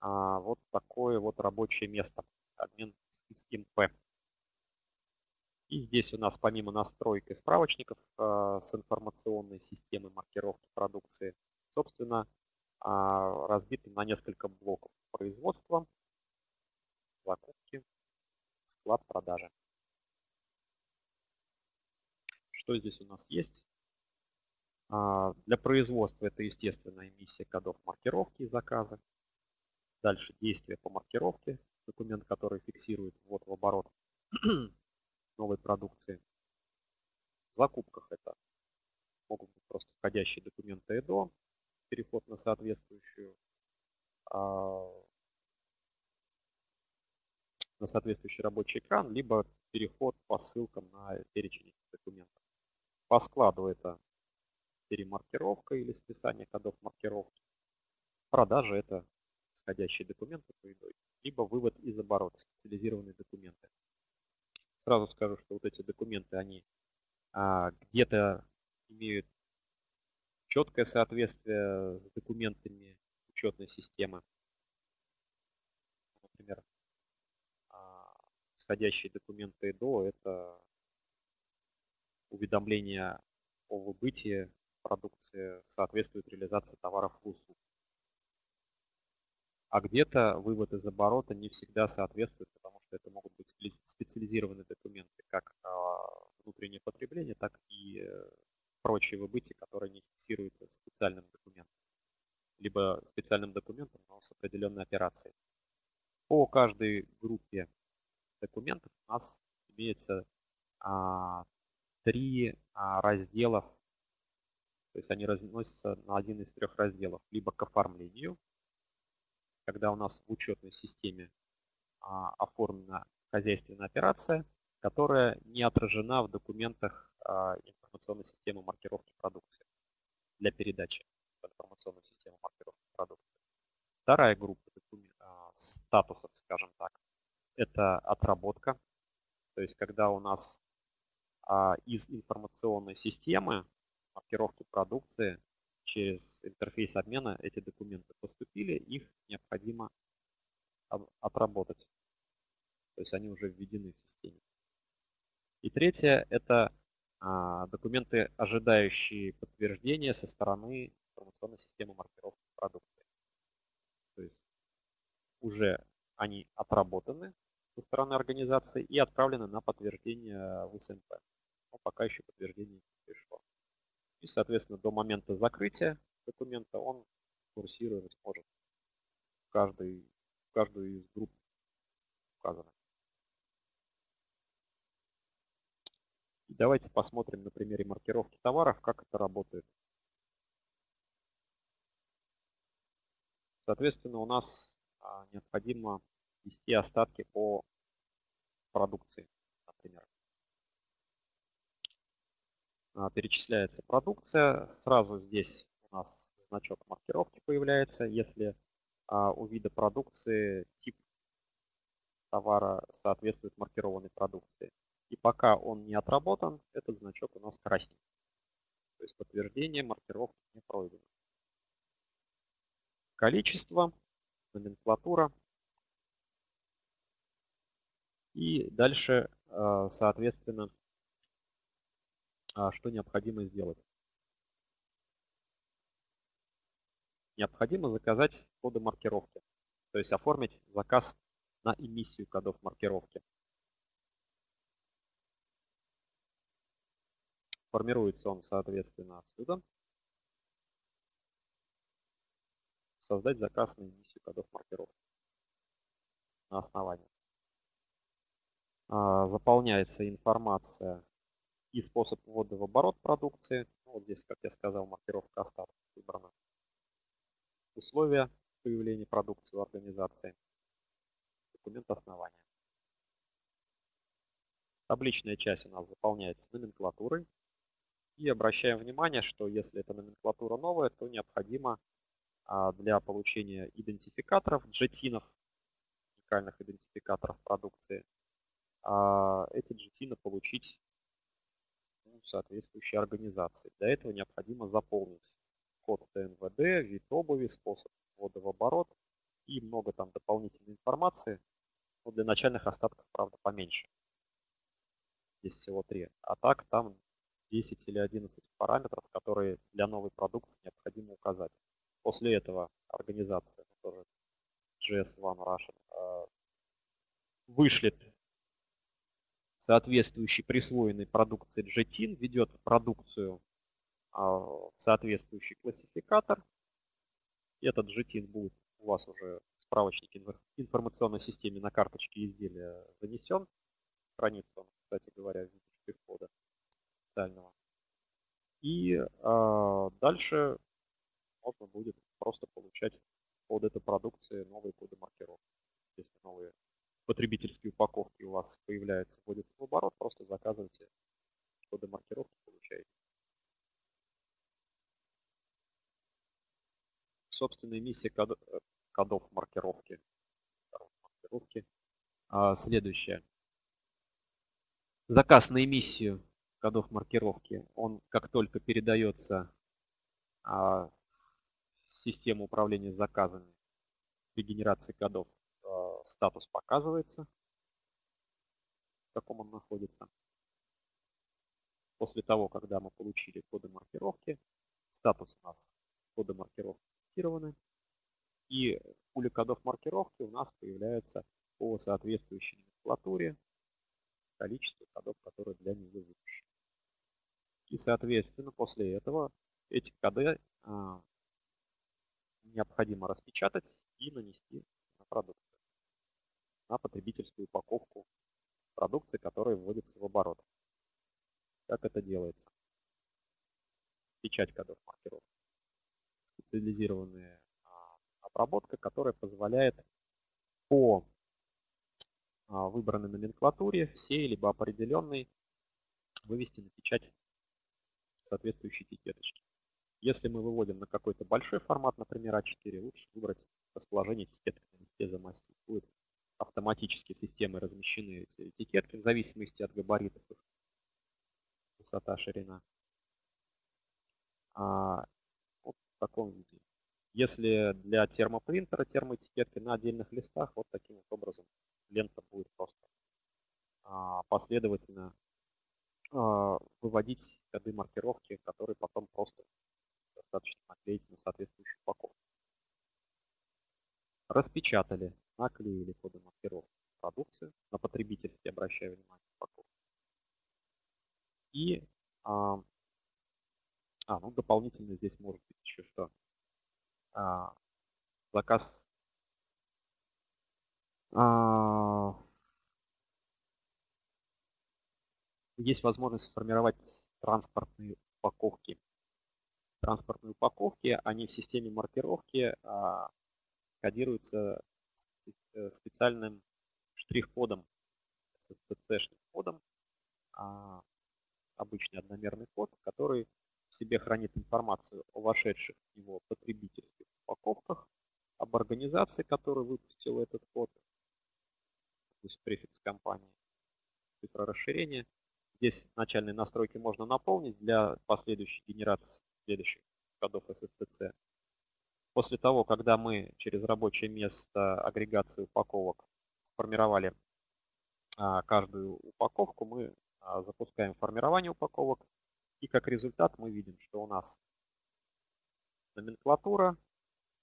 S1: а, вот такое вот рабочее место. Обмен из МП. И здесь у нас помимо настройки справочников а, с информационной системой маркировки продукции, собственно, а, разбиты на несколько блоков. Производство, закупки, склад продажи. Что здесь у нас есть? А, для производства это, естественно, эмиссия кодов маркировки и заказа. Дальше действие по маркировке, документ, который фиксирует ввод в оборот <clears throat> новой продукции. В закупках это могут быть просто входящие документы ЭДО, переход на соответствующую а, на соответствующий рабочий экран, либо переход по ссылкам на перечень документов. По складу это перемаркировка или списание кодов маркировки. Продажа это исходящие документы по идой, либо вывод из оборота, специализированные документы. Сразу скажу, что вот эти документы, они а, где-то имеют четкое соответствие с документами учетной системы. Например, а, исходящие документы ИДО – это уведомления о выбытии продукции соответствует реализации товаров в услуг. А где-то вывод из оборота не всегда соответствует, потому что это могут быть специализированные документы, как а, внутреннее потребление, так и э, прочие выбытия, которые не фиксируются специальным документом. либо специальным документом, но с определенной операцией. По каждой группе документов у нас имеется а, три а, разделов, то есть они разносятся на один из трех разделов, либо к оформлению, когда у нас в учетной системе а, оформлена хозяйственная операция, которая не отражена в документах а, информационной системы маркировки продукции для передачи в информационную систему маркировки продукции. Вторая группа а, статусов, скажем так, это отработка. То есть когда у нас из информационной системы маркировки продукции через интерфейс обмена эти документы поступили, их необходимо отработать. То есть они уже введены в системе. И третье – это а, документы, ожидающие подтверждения со стороны информационной системы маркировки продукции. То есть уже они отработаны со стороны организации и отправлены на подтверждение в СМП. Но пока еще подтверждение не пришло. И, соответственно, до момента закрытия документа он курсировать может в, каждой, каждую из групп указанных. Давайте посмотрим на примере маркировки товаров, как это работает. Соответственно, у нас а, необходимо ввести остатки по продукции, например. А, перечисляется продукция. Сразу здесь у нас значок маркировки появляется. Если а, у вида продукции тип товара соответствует маркированной продукции. И пока он не отработан, этот значок у нас красненький. То есть подтверждение маркировки не пройдено. Количество, номенклатура. И дальше, а, соответственно, что необходимо сделать. Необходимо заказать коды маркировки. То есть оформить заказ на эмиссию кодов маркировки. Формируется он, соответственно, отсюда. Создать заказ на эмиссию кодов маркировки на основании. А, заполняется информация и способ ввода в оборот продукции. Ну, вот здесь, как я сказал, маркировка остатков выбрана. Условия появления продукции в организации. Документ основания. Табличная часть у нас заполняется номенклатурой. И обращаем внимание, что если эта номенклатура новая, то необходимо а, для получения идентификаторов, джетинов, уникальных идентификаторов продукции, а, эти джетины получить соответствующей организации. Для этого необходимо заполнить код ТНВД, вид обуви, способ ввода в оборот и много там дополнительной информации. Но для начальных остатков, правда, поменьше. Здесь всего три. А так там 10 или 11 параметров, которые для новой продукции необходимо указать. После этого организация, тоже GS One Russian, э, вышлет соответствующей присвоенной продукции JTIN, ведет продукцию а, в соответствующий классификатор. Этот JTIN будет у вас уже в справочнике информационной системе на карточке изделия занесен. Хранится он, кстати говоря, в виде штрих-кода специального. И э, дальше можно будет просто получать под этой продукции новые коды маркировки. Если новые потребительские упаковки у вас появляются, вводятся в оборот, просто заказывайте коды маркировки, получаете. Собственная миссия код, э, кодов маркировки. маркировки. А, следующее. Заказ на эмиссию кодов маркировки, он как только передается а, в систему управления заказами при генерации кодов, статус показывается, в каком он находится. После того, когда мы получили коды маркировки, статус у нас коды маркировки фиксированы, и в пуле кодов маркировки у нас появляется по соответствующей номенклатуре количество кодов, которые для нее выпущены. И, соответственно, после этого эти коды а, необходимо распечатать и нанести на продукцию, на потребительскую упаковку продукции, которая вводится в оборот. Как это делается? Печать кодов маркировки. Специализированная а, обработка, которая позволяет по а, выбранной номенклатуре всей либо определенной вывести на печать соответствующие этикеточки. Если мы выводим на какой-то большой формат, например, А4, лучше выбрать расположение этикеток на листе замостить. Будет автоматически системой размещены эти этикетки в зависимости от габаритов высота, ширина. А, вот в таком виде. Если для термопринтера термоэтикетки на отдельных листах, вот таким вот образом лента будет просто а, последовательно а, выводить коды маркировки, которые потом просто достаточно наклеить на соответствующую упаковку. Распечатали, наклеили коды маркировки продукции, на потребительский обращаю внимание упаковку. И, а, а, ну дополнительно здесь может быть еще что. А, заказ а, есть возможность сформировать транспортные упаковки. Транспортные упаковки, они в системе маркировки а, кодируются э, специальным штрих-кодом, SSC-шным кодом, а, обычный одномерный код, который в себе хранит информацию о вошедших в него потребительских упаковках, об организации, которая выпустила этот код, то есть префикс компании, цифра расширения, Здесь начальные настройки можно наполнить для последующей генерации следующих кодов SSTC. После того, когда мы через рабочее место агрегации упаковок сформировали а, каждую упаковку, мы а, запускаем формирование упаковок. И как результат мы видим, что у нас номенклатура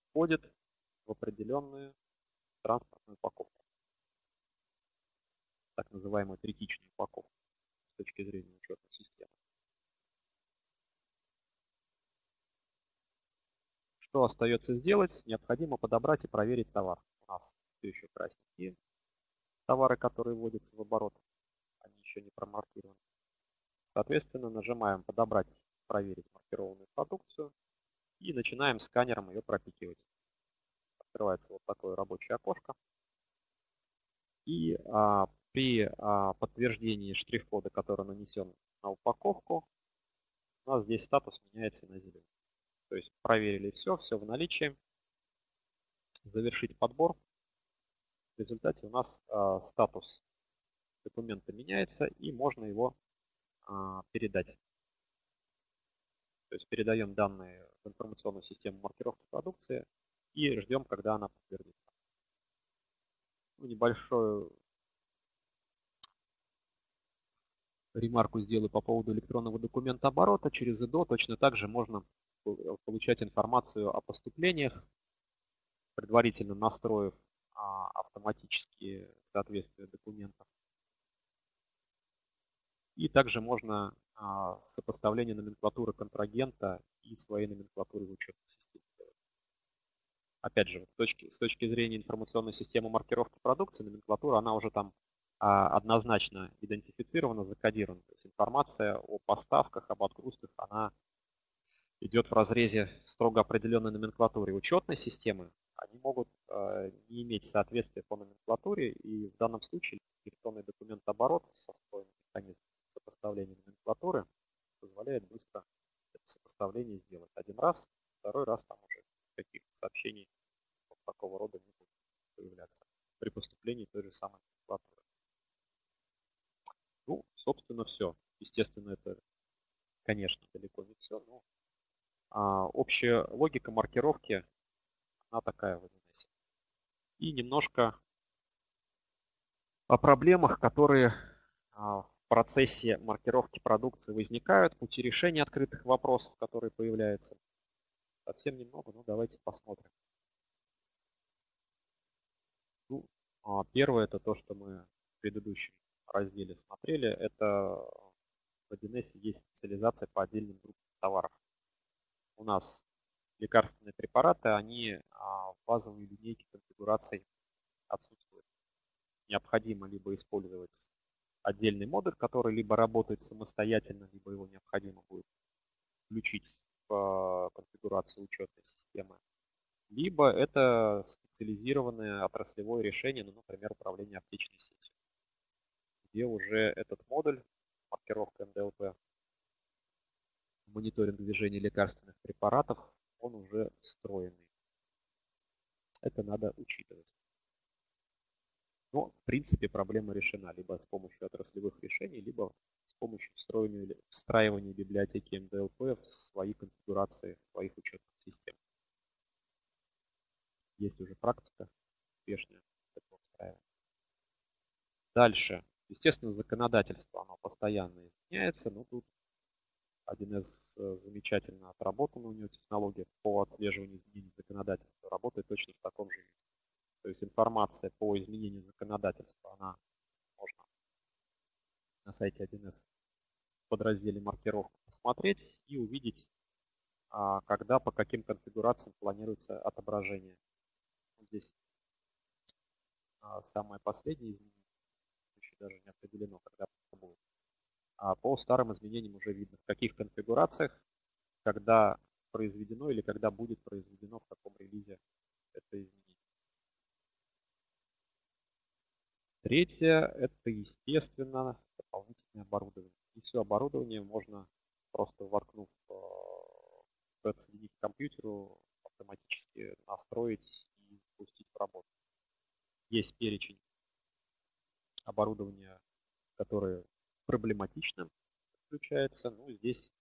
S1: входит в определенную транспортную упаковку. Так называемую третичную упаковку с точки зрения учетной системы. Что остается сделать? Необходимо подобрать и проверить товар. У нас все еще красненькие товары, которые вводятся в оборот. Они еще не промаркированы. Соответственно, нажимаем «Подобрать, проверить маркированную продукцию» и начинаем сканером ее пропикивать. Открывается вот такое рабочее окошко. И а, при а, подтверждении штрих-кода, который нанесен на упаковку, у нас здесь статус меняется на зеленый. То есть проверили все, все в наличии. Завершить подбор. В результате у нас а, статус документа меняется и можно его а, передать. То есть передаем данные в информационную систему маркировки продукции и ждем, когда она подтвердится. Ну, небольшой ремарку сделаю по поводу электронного документа оборота. Через ИДО точно так же можно получать информацию о поступлениях, предварительно настроив а, автоматические соответствия документов. И также можно а, сопоставление номенклатуры контрагента и своей номенклатуры в учетной системе. Опять же, с точки, с точки зрения информационной системы маркировки продукции, номенклатура, она уже там а, однозначно идентифицирована, закодирована. То есть информация о поставках, об отгрузках, она идет в разрезе строго определенной номенклатуры. Учетной системы, они могут а, не иметь соответствия по номенклатуре, и в данном случае электронный документ оборот со встроенным сопоставления номенклатуры позволяет быстро это сопоставление сделать. Один раз, второй раз там уже каких-то сообщений вот такого рода не будет появляться при поступлении той же самой номенклатуры. Ну, собственно, все. Естественно, это, конечно, далеко не все, но а, общая логика маркировки, она такая в NNS. И немножко о проблемах, которые а, в процессе маркировки продукции возникают, пути решения открытых вопросов, которые появляются. Совсем немного, но давайте посмотрим. Ну, а, первое это то, что мы в предыдущем разделе смотрели, это в 1С есть специализация по отдельным группам товаров. У нас лекарственные препараты, они в базовой линейке конфигураций отсутствуют. Необходимо либо использовать отдельный модуль, который либо работает самостоятельно, либо его необходимо будет включить в конфигурацию учетной системы, либо это специализированное отраслевое решение, ну, например, управление аптечной сетью, где уже этот модуль, маркировка МДЛП, мониторинг движения лекарственных препаратов, он уже встроенный. Это надо учитывать. Но, в принципе, проблема решена либо с помощью отраслевых решений, либо с помощью встроения, встраивания библиотеки МДЛП в свои конфигурации своих учетных систем. Есть уже практика успешная такого встраивания. Дальше. Естественно, законодательство, оно постоянно изменяется, но тут 1С э, замечательно отработана у него технология по отслеживанию изменений законодательства. Работает точно в таком же виде. То есть информация по изменению законодательства, она можно на сайте 1С в подразделе маркировка посмотреть и увидеть, а, когда по каким конфигурациям планируется отображение. Здесь а, самое последнее изменение, еще даже не определено, когда будет. А по старым изменениям уже видно, в каких конфигурациях, когда произведено или когда будет произведено в каком релизе это изменение. Третье – это, естественно, дополнительное оборудование. И все оборудование можно просто воткнув, э, подсоединить к компьютеру, автоматически настроить и пустить в работу. Есть перечень оборудования, которое проблематично включается. Ну, здесь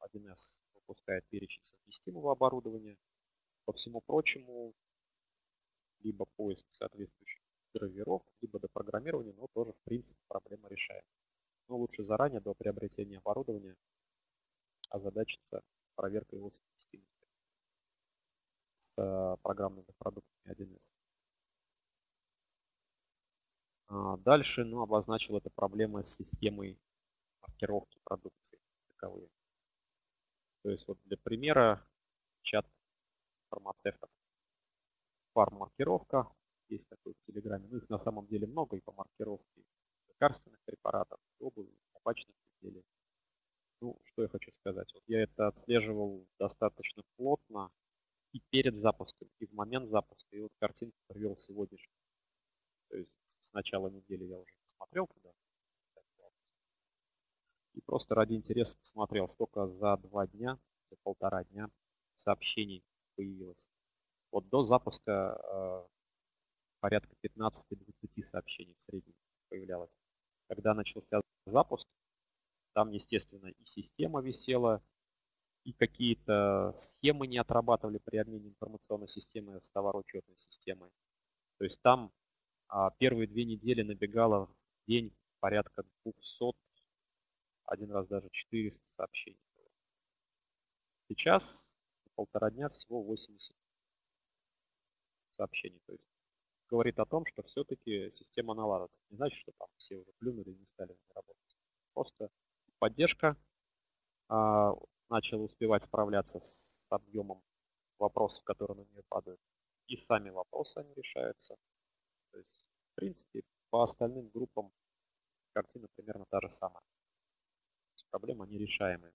S1: 1С а, выпускает перечень совместимого оборудования. По всему прочему, либо поиск соответствующих драйверов, либо до программирования, но тоже в принципе проблема решаем. Но лучше заранее до приобретения оборудования озадачиться проверкой его совместимости с э, программными продуктами 1С. А, дальше ну, обозначил это проблема с системой маркировки продукции таковые. То есть вот для примера чат фармацевтов. Фарм-маркировка, есть такой в Телеграме. Ну, их на самом деле много и по маркировке лекарственных препаратов, обуви, табачных изделий. Ну, что я хочу сказать. Вот я это отслеживал достаточно плотно и перед запуском, и в момент запуска. И вот картинку привел сегодняшний. То есть с начала недели я уже посмотрел туда. И просто ради интереса посмотрел, сколько за два дня, за полтора дня сообщений появилось. Вот до запуска э, порядка 15-20 сообщений в среднем появлялось. Когда начался запуск, там, естественно, и система висела, и какие-то схемы не отрабатывали при обмене информационной системы с товароучетной системой. То есть там первые две недели набегало в день порядка 200, один раз даже 400 сообщений. Сейчас полтора дня всего 80 сообщений. То есть говорит о том, что все-таки система наладится. Не значит, что там все уже плюнули и не стали работать. Просто поддержка а, начала успевать справляться с объемом вопросов, которые на нее падают. И сами вопросы они решаются. Принципе, по остальным группам картина примерно та же самая. Проблемы нерешаемые.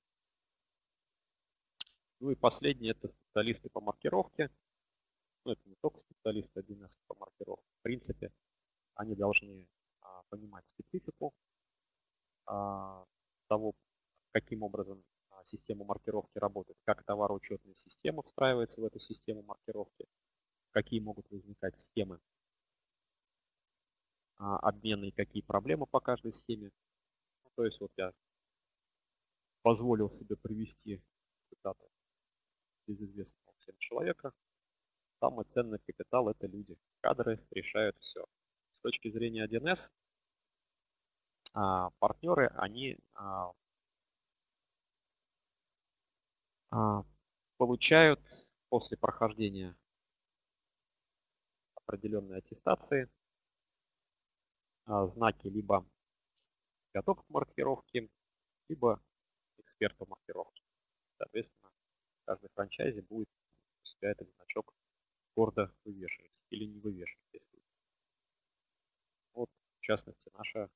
S1: Ну и последнее это специалисты по маркировке ну это не только специалисты 1С по маркировке, в принципе, они должны а, понимать специфику а, того, каким образом а, система маркировки работает, как товароучетная система встраивается в эту систему маркировки, какие могут возникать схемы а, обмена и какие проблемы по каждой схеме. Ну, то есть вот я позволил себе привести цитату из известного всем человека, Самый ценный капитал – это люди. Кадры решают все. С точки зрения 1С, а, партнеры, они а, а, получают после прохождения определенной аттестации знаки либо готов к маркировке, либо эксперта маркировки. Соответственно, каждой франчайзе будет у себя этот значок гордо вывешивать или не вывешивать, если. Вот, в частности, наша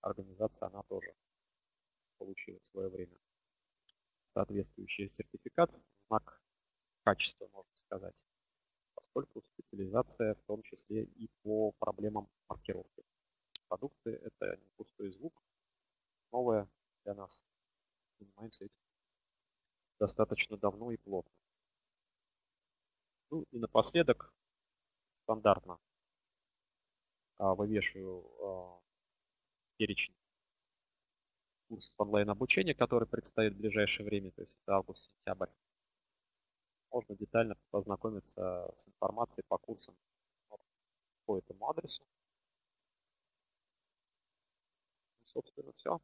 S1: организация, она тоже получила в свое время соответствующий сертификат, знак качества, можно сказать, поскольку специализация в том числе и по проблемам маркировки. Продукты – это не пустой звук, новое для нас. Занимаемся этим достаточно давно и плотно. Ну и напоследок стандартно а, вывешиваю а, перечень курсов онлайн-обучения, который предстоит в ближайшее время, то есть это август-сентябрь. Можно детально познакомиться с информацией по курсам по этому адресу. собственно, все.